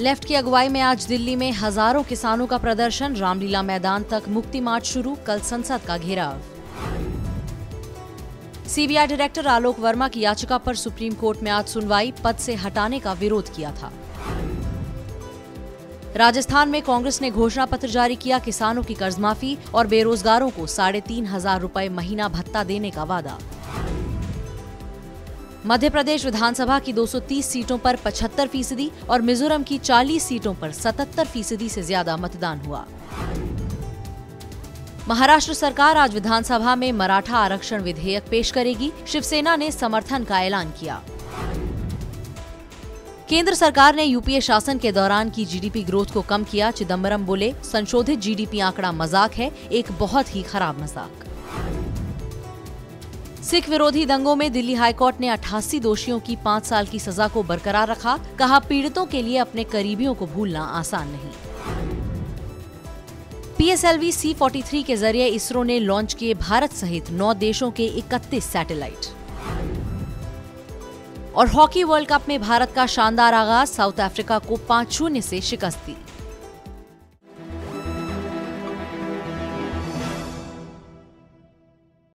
Left की अगुवाई में आज दिल्ली में हज़ारों किसानों का प्रदर्शन। रामलीला मैदान तक मुक्ति मार्च शुरू, कल संसद का घेराव सीबीआई डायरेक्टर आलोक वर्मा की याचिका पर सुप्रीम कोर्ट में आज सुनवाई, पद से हटाने का विरोध किया था। राजस्थान में कांग्रेस ने घोषणा पत्र जारी किया, किसानों की कर्ज माफ़ी और बेरोजगारों को साढ़े तीन हज़ार रूपए महीना भत्ता देने का वादा। मध्य प्रदेश विधानसभा की 230 सीटों पर 75 फ़ीसदी और मिजोरम की 40 सीटों पर 77 फ़ीसदी से ज़्यादा मतदान हुआ। महाराष्ट्र सरकार आज विधानसभा में मराठा आरक्षण विधेयक पेश करेगी। शिवसेना ने समर्थन का ऐलान किया। केंद्र सरकार ने यूपीए शासन के दौरान की जीडीपी ग्रोथ को कम किया। चिदम्बरम बोले, संशोधित जीडीपी आंकड़ा मज़ाक है, एक बहुत ही खराब मज़ाक। सिख विरोधी दंगों में दिल्ली हाईकोर्ट ने 88 दोषियों की पाँच साल की सजा को बरकरार रखा। कहा, पीड़ितों के लिए अपने करीबियों को भूलना आसान नहीं। पीएसएलवी सी 43 के ज़रिए इसरो ने लॉन्च किए भारत सहित नौ देशों के 31 सैटेलाइट। और हॉकी वर्ल्ड कप में भारत का शानदार आगाज़ साउथ अफ्रीका को पाँच शून्य से शिकस्त दी।